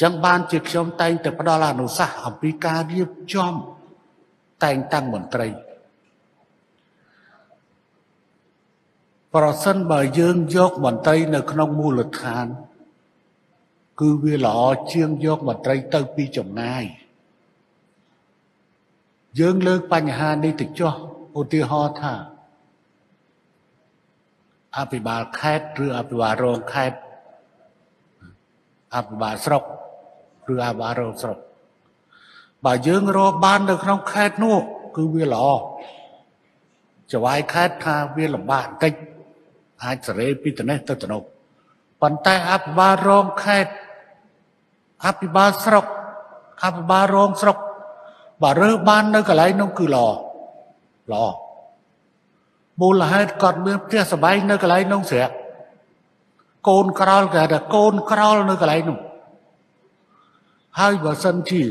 ចឹងបានជាខ្ញុំតែងតែផ្ដល់អនុសាសន៍អំពីការរៀបចំតែងតាំងមន្ត្រីប្រសិនបើយើងយកមន្ត្រីនៅក្នុងមូលដ្ឋាន គឺវាល្អជាងយកមន្ត្រីទៅពីចំណាយយើងលើកបញ្ហានេះទៅចោះឧទាហរណ៍ថាអភិបាលខេត្តឬអភិបាលរងខេត្តអភិបាលស្រុក ឬអភិបាលរងស្រុកបើយើងរកបាននៅក្នុងខេត្តនោះគឺវាល្អចវាយខេត្តថាវាលំបាកបន្តិចអាចសេរីពីត្នេះទៅត្នោះប៉ុន្តែអភិបាលរងខេត្តអភិបាលស្រុកអភិបាលរងស្រុកបើរើសបាននៅកន្លែងនោះគឺល្អល្អមូលហេតុគាត់មានផ្ទះសបាយនៅកន្លែងនោះស្រាប់កូនក្រោលគេថាកូនក្រោលនៅកន្លែងនោះ ហើយបើសិនជា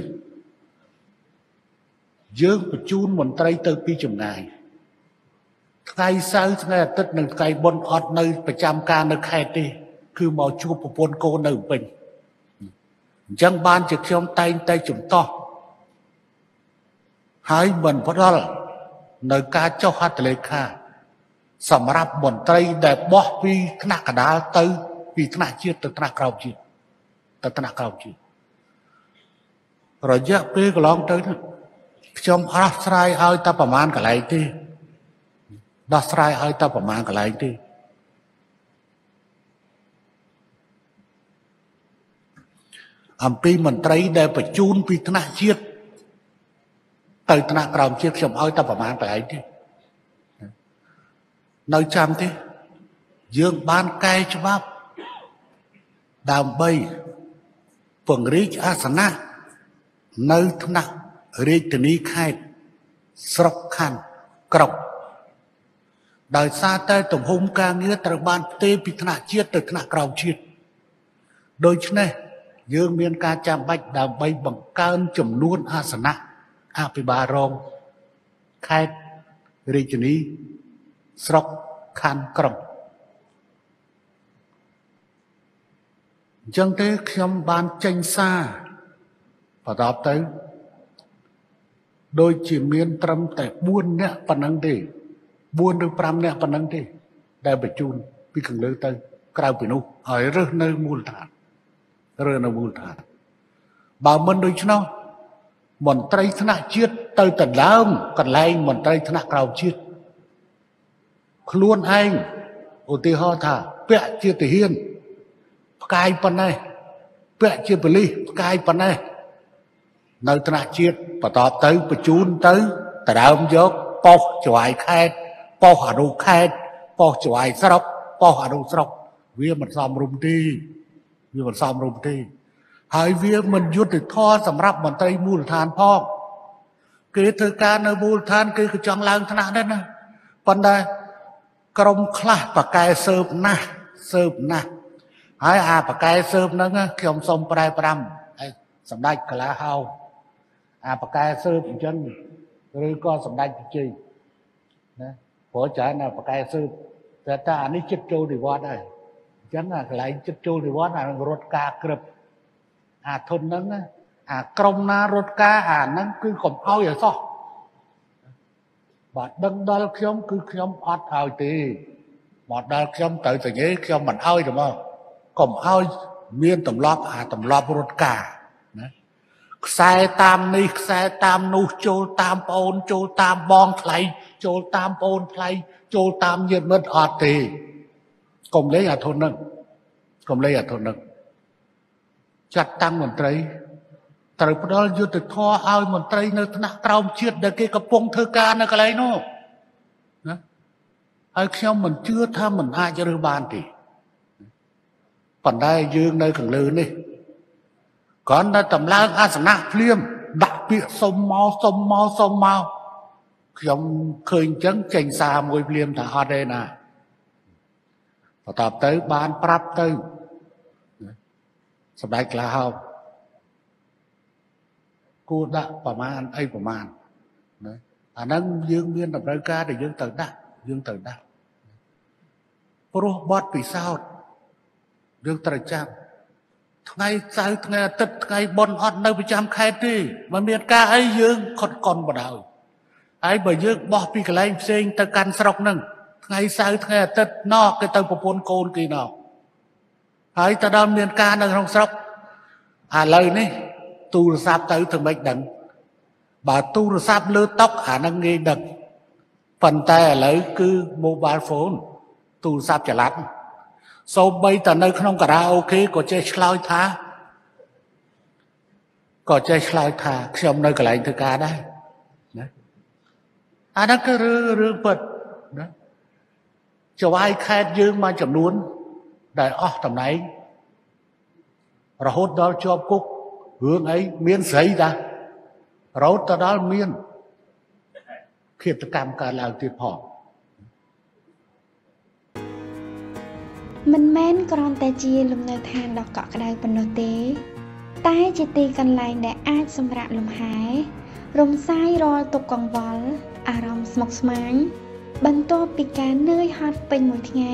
យើងបញ្ជូនមន្ត្រីទៅពីចម្ងាយថ្ងៃសៅរ៍ថ្ងៃអាទិត្យនិងថ្ងៃបុណ្យអត់នៅប្រចាំការនៅខេត្តទេ គឺមកជួបប្រពន្ធកូននៅពេញអញ្ចឹងបានជាខ្ញុំតែងតែជំតោះហើយមិនផ្ដល់នៅការចុះហត្ថលេខាសម្រាប់មន្ត្រីដែលបោះពីថ្នាក់កដាលទៅពីថ្នាក់ជាតិទៅថ្នាក់ក្រោមជាតិទៅថ្នាក់ក្រោមជាតិ រយៈពេលកន្លងទៅខ្ញុំអស់ស្រ័យឲ្យតែប្រមាណកន្លែងទេដោះស្រាយឲ្យតែប្រមាណកន្លែងទេអំពីមន្ត្រីដែលបញ្ជូនពីថ្នាក់ជាតិទៅថ្នាក់ក្រោមជាតិខ្ញុំឲ្យតែប្រមាណកន្លែងទេនៅចាំទេយើងបានកែច្បាប់ដើម្បីពង្រីកអាសនៈ នៅថ្នាក់រាជធានីខេត្តស្រុកខណ្ឌក្រុងដោយសារតែទំហំការងារត្រូវបានផ្ទេរពីថ្នាក់ជាតិទៅថ្នាក់ក្រោមជាតិដូច្នេះយើងមានការចាំបាច់ដើម្បីបង្កើនចំនួនអាសនៈអភិបាលរងខេត្តរាជធានីស្រុកខណ្ឌក្រុងអញ្ចឹងទេខ្ញុំបានចេញសារ បន្តទៅ ដូចជាមានត្រឹមតែ4នាក់ប៉ុណ្ណឹងទេ4ឬ5នាក់ប៉ុណ្ណឹងទេ ដែលបញ្ជូនពីខាងលើទៅ ក្រៅពីនោះឲ្យរើសនៅមូលដ្ឋានរើសនៅមូលដ្ឋានបើមិនដូច្នោះមន្ត្រីថ្នាក់ជាតិទៅដណ្ដើមកន្លែងមន្ត្រីថ្នាក់ក្រៅជាតិខ្លួនឯងឧទាហរណ៍ថា ពាក់ជាទាហានផ្កាយប៉ុណ្ណេះពាក់ជាប៉ូលីសផ្កាយប៉ុណ្ណេះ នៅថ្នាក់ជាតិបន្តទៅបញ្ជូនទៅដដើមយកប៉ុស្តិ៍ចវាយខេត្តប៉ុស្តិ៍អនុខេត្តប៉ុស្តិ៍ចវាយស្រុកប៉ុស្តិ៍អនុស្រុកវាមិនសមរម្យទេវាមិនសមរម្យទេហើយវាមិនយុត្តិធម៌សម្រាប់មន្ត្រីមូលដ្ឋានផងគេធ្វើការនៅមូលដ្ឋានគេក៏ចង់ឡើងថ្នាក់ដែរណាប៉ុន្តែក្រុមខ្លះបកែសើបណាស់សើបណាស់ហើយអាបកែសើបហ្នឹងខ្ញុំសូមប្រែ5ហើយសម្ដេចកលាហោ អាបកែសើបអញ្ចឹងឬក៏សម្ដេចជ័យណាព្រោះច្រើនណាបកែសើបតែតាអានេះចិត្តចូលនិវត្តន៍ហើយអញ្ចឹងអាកន្លែងចិត្តចូលនិវត្តន៍អារត់ការក្រឹបអាធនហ្នឹងអាក្រុមណារត់ការអាហ្នឹងគឺកុំអោយឲ្យសោះបាទដឹងដល់ខ្ញុំគឺខ្ញុំអត់ឲ្យទេមកដល់ខ្ញុំទៅសញ្ញេខ្ញុំមិនឲ្យទេមកកុំឲ្យមានទម្លាប់អាទម្លាប់រត់ការណា ខ្សែតាមនេះខ្សែតាមនោះចូលតាមប្អូន ចូលតាមបងថ្លៃចូលតាមប្អូនថ្លៃចូលតាមញាតិមិត្តអត់ទេកុំលេងអាធននឹងកុំលេងអាធននឹងចាត់តាំងមន្ត្រីត្រូវផ្ដល់យុទ្ធធរឲ្យមន្ត្រីនៅថ្នាក់ក្រោមជាតិដែលគេកំពុងធ្វើការនៅកន្លែងនោះណាហើយខ្ញុំមិនជឿថាមិនអាចរើសបានទេប៉ុន្តែយើងនៅខាងលើនេះ គ្រាន់តែតម្លើងអាសនៈភ្លាម ដាក់ពាក្យសុំមកសុំមកសុំមកខ្ញុំឃើញអញ្ចឹងចេញសារមួយភ្លាមថាអត់ទេណាបន្តទៅបានប្រាប់ទៅសម្ដេចក្លាហោមគួរដាក់ប្រមាណអីប្រមាណណាអាហ្នឹងយើងមានតម្រូវការដែលយើងត្រូវដាក់យើងត្រូវដាក់ព្រោះបត់ពិសោធន៍យើងត្រូវចាំ ថ្ងៃសៅរ៍ថ្ងៃអាទិត្យថ្ងៃបុណ្យអត់នៅប្រចាំខេត្តទេមិនមានការអីយើងខត់កន់បដ ாய் ហើយបើយើងបោះពីកន្លែងផ្សេងទៅកាន់ស្រុកហ្នឹងថ្ងៃសៅរ៍ថ្ងៃអាទិត្យណោះគេទៅប្រពន្ធកូនគេណោះហើយទៅដល់មានការនៅក្នុងស្រុកឥឡូវនេះទូរស័ព្ទទៅធ្វើម៉េចដឹងបើទូរស័ព្ទលើតុអាហ្នឹងងាយដឹងប៉ុន្តែឥឡូវគឺ mobile phone ទូរស័ព្ទចល័ត សូម្បីតែនៅក្នុងការ៉ាអូខេក៏ចេះឆ្លើយថាក៏ចេះឆ្លើយថាខ្ញុំនៅកន្លែងធ្វើការដែរណាអាហ្នឹងគឺរឿងរឿងពិតណាចវាយខេតយើងមួយចំនួន ដែលអស់តំណែងរហូតដល់ជាប់គុករឿងអីមានស្រីតារហូតទៅដល់មានឃាតកម្មកើតឡើងទៀតផង មិនមែនគ្រាន់តែជាលំនៅឋានដ៏កក់ក្ដៅប៉ុណ្ណោះទេ តែជាទីកន្លែងដែលអាចសម្រាកលំហែ រំសាយរាល់ទុក្ខកង្វល់អារម្មណ៍ស្មុគស្មាញបន្ទាប់ពីការនឿយហត់ពេញមួយថ្ងៃ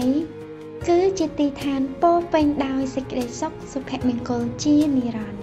គឺជាទីឋានពោពេញដោយសេចក្តីសុខសុភមង្គលជានិរន្តរ៍